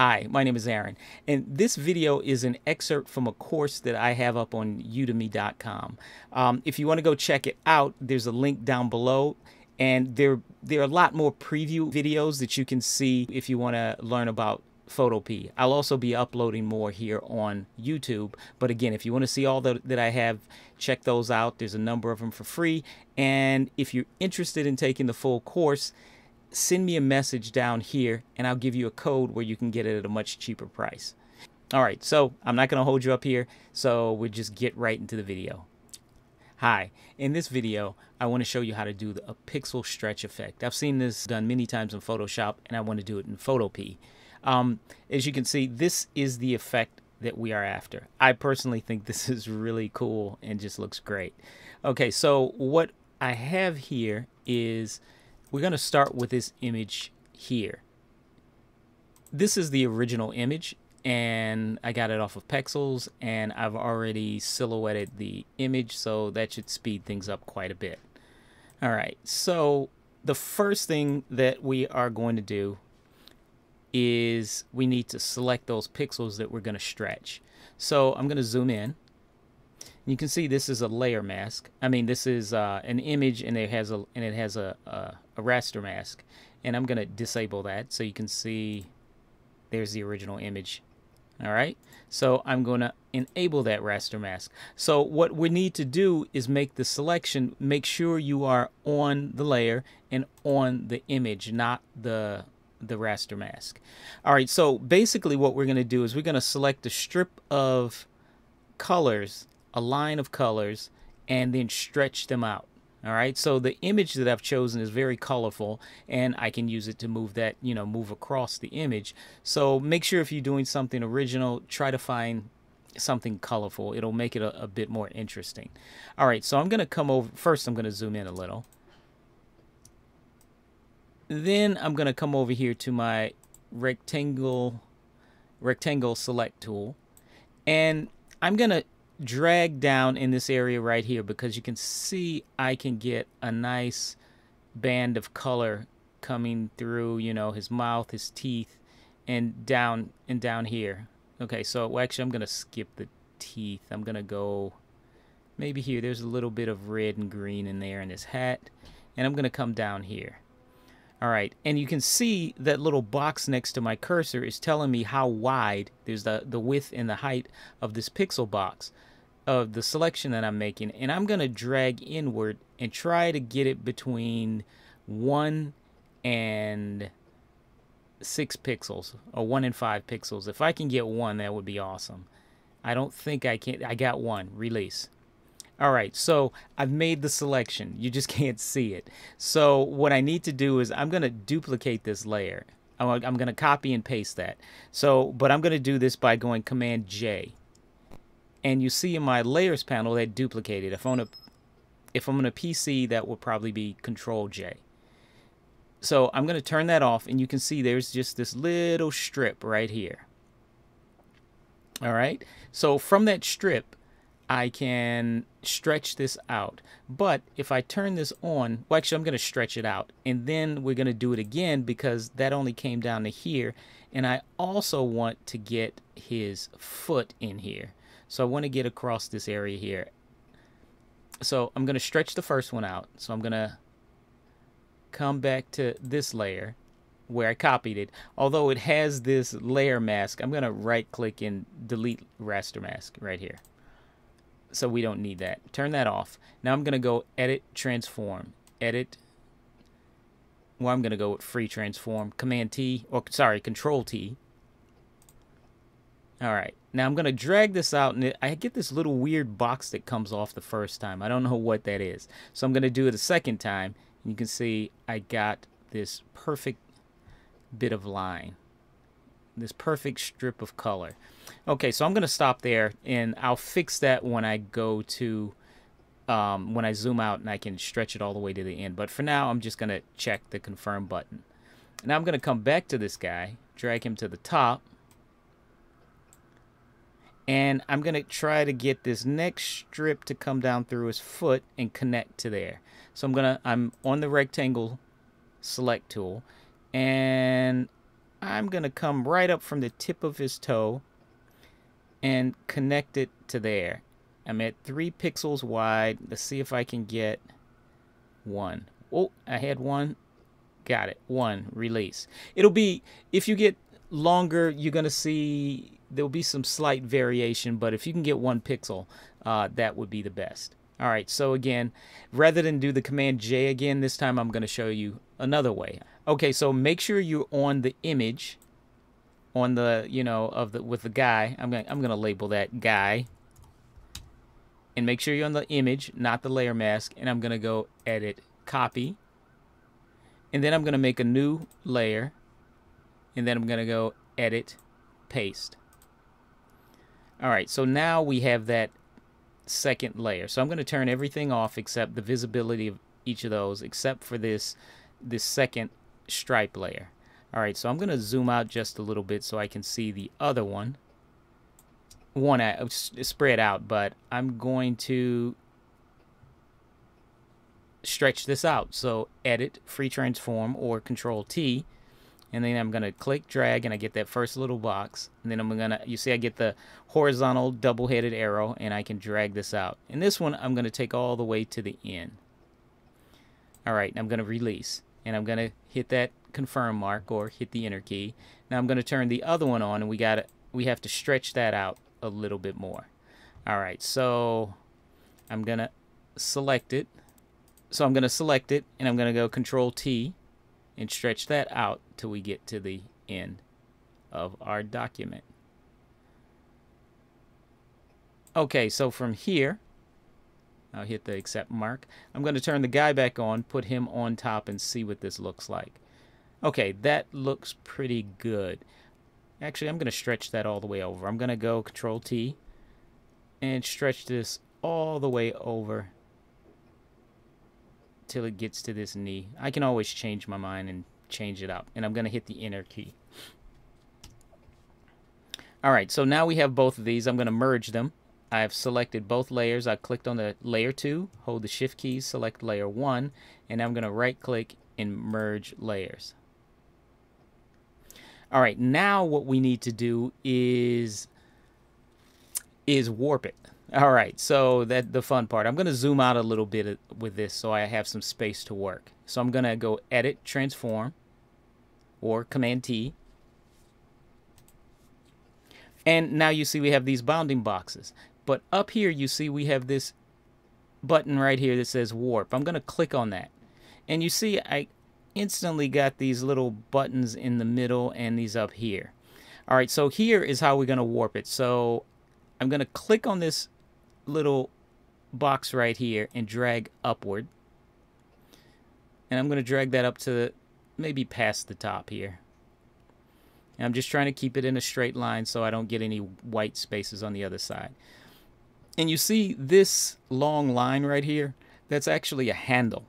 Hi, my name is Aaron, and this video is an excerpt from a course that I have up on udemy.com. Um, if you want to go check it out, there's a link down below, and there, there are a lot more preview videos that you can see if you want to learn about Photopea. I'll also be uploading more here on YouTube, but again, if you want to see all the, that I have, check those out. There's a number of them for free, and if you're interested in taking the full course, send me a message down here and I'll give you a code where you can get it at a much cheaper price. All right, so I'm not going to hold you up here, so we'll just get right into the video. Hi, in this video, I want to show you how to do the, a pixel stretch effect. I've seen this done many times in Photoshop, and I want to do it in Photopea. Um, as you can see, this is the effect that we are after. I personally think this is really cool and just looks great. Okay, so what I have here is we're going to start with this image here. This is the original image and I got it off of Pexels and I've already silhouetted the image so that should speed things up quite a bit. Alright, so the first thing that we are going to do is we need to select those pixels that we're going to stretch. So I'm going to zoom in you can see this is a layer mask. I mean, this is uh, an image, and it has a and it has a, a raster mask. And I'm gonna disable that so you can see. There's the original image. All right. So I'm going to enable that raster mask. So what we need to do is make the selection. Make sure you are on the layer and on the image, not the the raster mask. All right. So basically, what we're going to do is we're going to select a strip of colors a line of colors and then stretch them out. All right, so the image that I've chosen is very colorful and I can use it to move that, you know, move across the image. So make sure if you're doing something original, try to find something colorful. It'll make it a, a bit more interesting. All right, so I'm going to come over, first I'm going to zoom in a little. Then I'm going to come over here to my rectangle, rectangle select tool. And I'm going to drag down in this area right here because you can see I can get a nice band of color coming through, you know, his mouth, his teeth, and down and down here. Okay, so well, actually I'm going to skip the teeth. I'm going to go maybe here. There's a little bit of red and green in there in his hat. And I'm going to come down here. All right, and you can see that little box next to my cursor is telling me how wide, there's the, the width and the height of this pixel box of the selection that I'm making. And I'm going to drag inward and try to get it between 1 and 6 pixels, or 1 and 5 pixels. If I can get 1, that would be awesome. I don't think I can. I got 1. Release. All right, so I've made the selection. You just can't see it. So what I need to do is I'm going to duplicate this layer. I'm, going to copy and paste that. So, but I'm going to do this by going Command J. And you see in my layers panel that duplicated. If on a, if I'm on a PC, that would probably be Control J. So I'm going to turn that off, and you can see there's just this little strip right here. All right. So from that strip, I can stretch this out. But if I turn this on, well, actually, I'm going to stretch it out. And then we're going to do it again because that only came down to here. And I also want to get his foot in here. So I want to get across this area here. So I'm going to stretch the first one out. So I'm going to come back to this layer where I copied it. Although it has this layer mask, I'm going to right click and delete raster mask right here so we don't need that. Turn that off. Now I'm going to go edit transform. Edit. Well, I'm going to go with free transform. Command T, or sorry, Control T. All right. Now I'm going to drag this out, and I get this little weird box that comes off the first time. I don't know what that is. So I'm going to do it a second time. You can see I got this perfect bit of line this perfect strip of color. Okay, so I'm going to stop there, and I'll fix that when I go to, um, when I zoom out and I can stretch it all the way to the end. But for now, I'm just going to check the confirm button. Now I'm going to come back to this guy, drag him to the top, and I'm going to try to get this next strip to come down through his foot and connect to there. So I'm going to, I'm on the rectangle select tool, and I'm going to come right up from the tip of his toe and connect it to there. I'm at three pixels wide. Let's see if I can get one. Oh, I had one. Got it. One. Release. It'll be, if you get longer, you're going to see there'll be some slight variation, but if you can get one pixel, uh, that would be the best. All right, so again, rather than do the Command J again, this time I'm going to show you another way. Okay, so make sure you're on the image, on the, you know, of the with the guy. I'm going I'm going to label that guy. And make sure you're on the image, not the layer mask, and I'm going to go edit, copy. And then I'm going to make a new layer. And then I'm going to go edit, paste. All right, so now we have that second layer. So I'm going to turn everything off except the visibility of each of those, except for this, this second stripe layer. All right, so I'm going to zoom out just a little bit so I can see the other one. One uh, spread out, but I'm going to stretch this out. So edit, free transform, or control T and then I'm gonna click drag and I get that first little box. And then I'm gonna you see I get the horizontal double-headed arrow and I can drag this out. And this one I'm gonna take all the way to the end. Alright I'm gonna release. And I'm gonna hit that confirm mark or hit the enter key. Now I'm gonna turn the other one on and we got we have to stretch that out a little bit more. Alright so I'm gonna select it. So I'm gonna select it and I'm gonna go control T and stretch that out till we get to the end of our document. Okay, so from here, I'll hit the accept mark. I'm going to turn the guy back on, put him on top, and see what this looks like. Okay, that looks pretty good. Actually, I'm going to stretch that all the way over. I'm going to go Control T and stretch this all the way over till it gets to this knee. I can always change my mind and change it up. And I'm going to hit the enter key. All right, so now we have both of these. I'm going to merge them. I've selected both layers. I clicked on the layer 2, hold the shift keys, select layer 1, and I'm going to right click and merge layers. All right, now what we need to do is is warp it. All right, so that the fun part. I'm going to zoom out a little bit with this so I have some space to work. So I'm going to go Edit, Transform, or Command T. And now you see we have these bounding boxes. But up here you see we have this button right here that says Warp. I'm going to click on that. And you see I instantly got these little buttons in the middle and these up here. All right, so here is how we're going to warp it. So I'm going to click on this little box right here and drag upward. And I'm going to drag that up to maybe past the top here. And I'm just trying to keep it in a straight line so I don't get any white spaces on the other side. And you see this long line right here? That's actually a handle.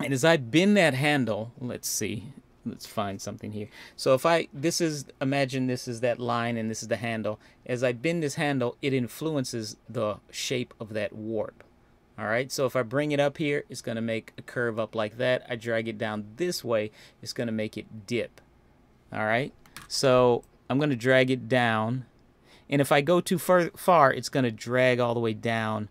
And as I bend that handle, let's see, let's find something here. So if I, this is, imagine this is that line and this is the handle. As I bend this handle, it influences the shape of that warp. All right, so if I bring it up here, it's going to make a curve up like that. I drag it down this way, it's going to make it dip. All right, so I'm going to drag it down. And if I go too far, far it's going to drag all the way down,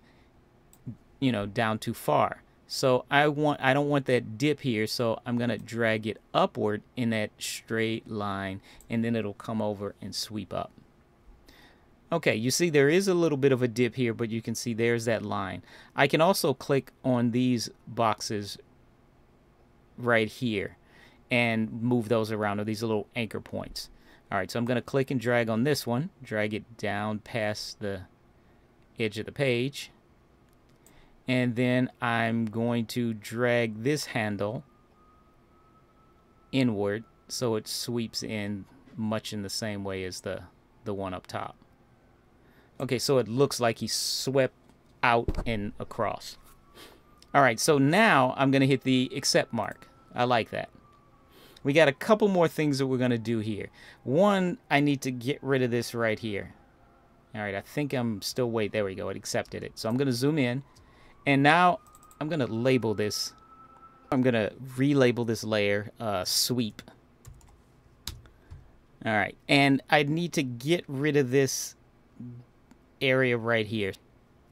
you know, down too far. So I want I don't want that dip here, so I'm to drag it upward in that straight line, and then it'll come over and sweep up. Okay, you see there is a little bit of a dip here, but you can see there's that line. I can also click on these boxes right here and move those around, or these little anchor points. All right, so I'm going to click and drag on this one, drag it down past the edge of the page, and then I'm going to drag this handle inward so it sweeps in much in the same way as the the one up top. Okay so it looks like he swept out and across. All right so now I'm gonna hit the accept mark. I like that. We got a couple more things that we're gonna do here. One I need to get rid of this right here. All right I think I'm still wait there we go it accepted it. So I'm gonna zoom in and now I'm going to label this. I'm going to relabel this layer uh, sweep. All right, and I need to get rid of this area right here.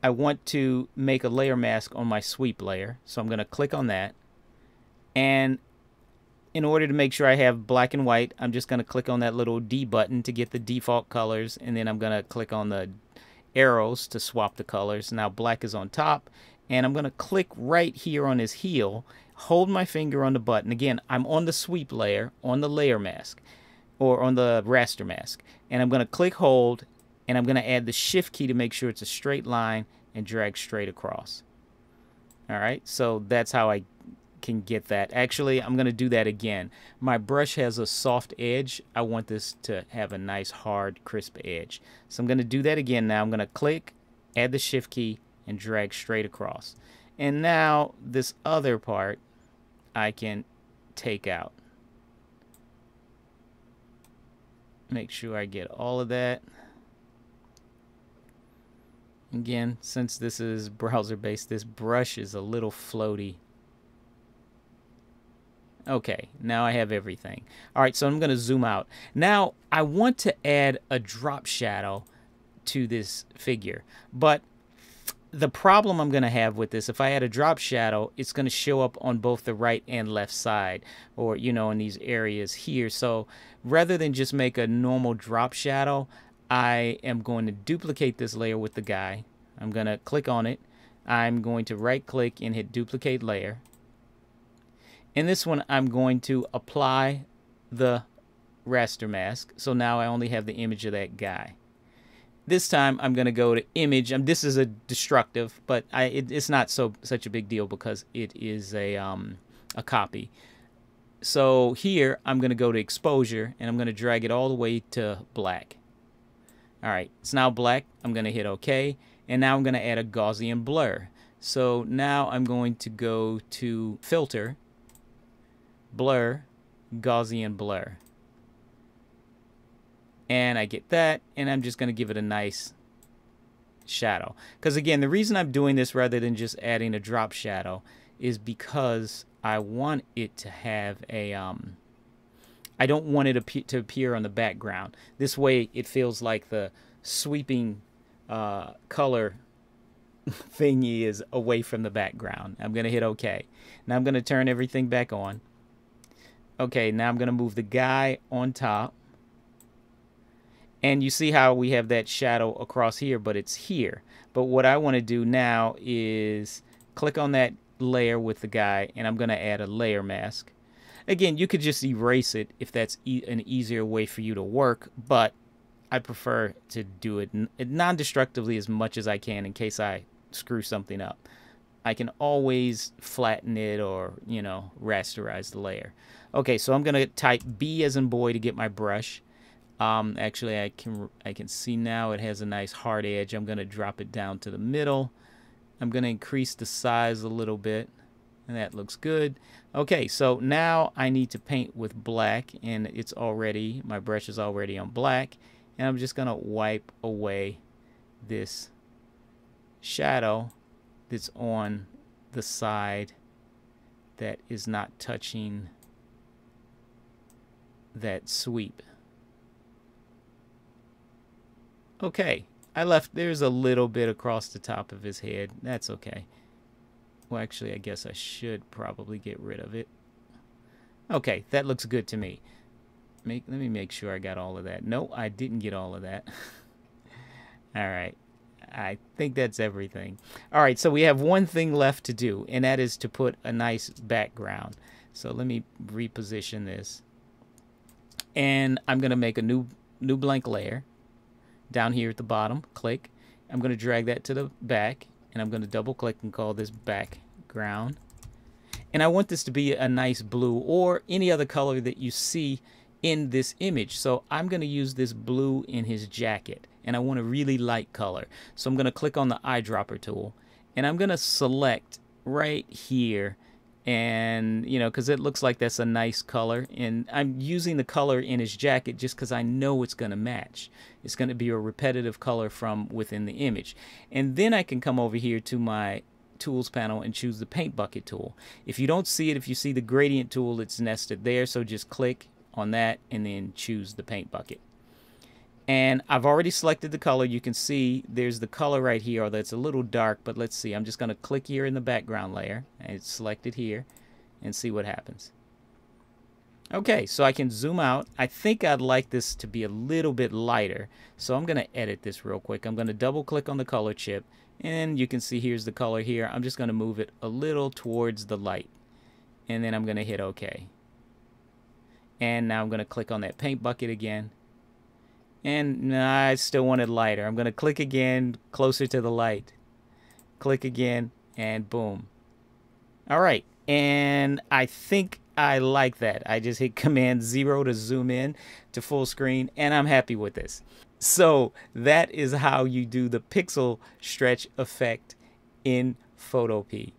I want to make a layer mask on my sweep layer. So I'm going to click on that. And in order to make sure I have black and white, I'm just going to click on that little D button to get the default colors. And then I'm going to click on the arrows to swap the colors. Now black is on top. And I'm going to click right here on his heel. Hold my finger on the button. Again, I'm on the sweep layer, on the layer mask, or on the raster mask. And I'm going to click hold and I'm going to add the shift key to make sure it's a straight line and drag straight across. All right, so that's how I can get that. Actually, I'm going to do that again. My brush has a soft edge. I want this to have a nice, hard, crisp edge. So I'm going to do that again now. I'm going to click, add the shift key, and drag straight across. And now this other part I can take out. Make sure I get all of that. Again, since this is browser based, this brush is a little floaty. Okay, now I have everything. All right, so I'm going to zoom out. Now, I want to add a drop shadow to this figure, but the problem I'm going to have with this, if I add a drop shadow, it's going to show up on both the right and left side, or, you know, in these areas here. So rather than just make a normal drop shadow, I am going to duplicate this layer with the guy. I'm going to click on it. I'm going to right click and hit duplicate layer. In this one, I'm going to apply the raster mask. So now I only have the image of that guy. This time I'm going to go to image. Um, this is a destructive, but I, it, it's not so such a big deal because it is a, um, a copy. So here I'm going to go to exposure and I'm going to drag it all the way to black. All right, it's now black. I'm going to hit OK. And now I'm going to add a Gaussian blur. So now I'm going to go to Filter, Blur, Gaussian Blur. And I get that, and I'm just going to give it a nice shadow. Because again, the reason I'm doing this rather than just adding a drop shadow is because I want it to have a... Um, I don't want it to appear on the background. This way it feels like the sweeping uh, color thingy is away from the background. I'm going to hit OK. Now I'm going to turn everything back on. Okay, now I'm going to move the guy on top. And you see how we have that shadow across here, but it's here. But what I want to do now is click on that layer with the guy, and I'm going to add a layer mask. Again, you could just erase it if that's e an easier way for you to work, but I prefer to do it non-destructively as much as I can in case I screw something up. I can always flatten it or, you know, rasterize the layer. Okay, so I'm going to type B as in boy to get my brush. Um, actually, I can I can see now it has a nice hard edge. I'm going to drop it down to the middle. I'm going to increase the size a little bit and that looks good. Okay, so now I need to paint with black and it's already, my brush is already on black and I'm just gonna wipe away this shadow that's on the side that is not touching that sweep. Okay, I left, there's a little bit across the top of his head. That's okay. Well, actually, I guess I should probably get rid of it. Okay, that looks good to me. Make, let me make sure I got all of that. No, I didn't get all of that. all right. I think that's everything. All right, so we have one thing left to do, and that is to put a nice background. So let me reposition this. And I'm going to make a new new blank layer down here at the bottom. Click. I'm going to drag that to the back and I'm going to double click and call this background and I want this to be a nice blue or any other color that you see in this image so I'm going to use this blue in his jacket and I want a really light color so I'm going to click on the eyedropper tool and I'm going to select right here and you know because it looks like that's a nice color and I'm using the color in his jacket just because I know it's going to match. It's going to be a repetitive color from within the image. And then I can come over here to my tools panel and choose the paint bucket tool. If you don't see it if you see the gradient tool it's nested there so just click on that and then choose the paint bucket. And I've already selected the color. You can see there's the color right here, although it's a little dark, but let's see. I'm just going to click here in the background layer, and it's selected here, and see what happens. Okay, so I can zoom out. I think I'd like this to be a little bit lighter, so I'm going to edit this real quick. I'm going to double click on the color chip, and you can see here's the color here. I'm just going to move it a little towards the light, and then I'm going to hit OK. And now I'm going to click on that paint bucket again, and nah, I still want it lighter. I'm going to click again, closer to the light. Click again, and boom. All right, and I think I like that. I just hit Command 0 to zoom in to full screen, and I'm happy with this. So that is how you do the pixel stretch effect in Photopea.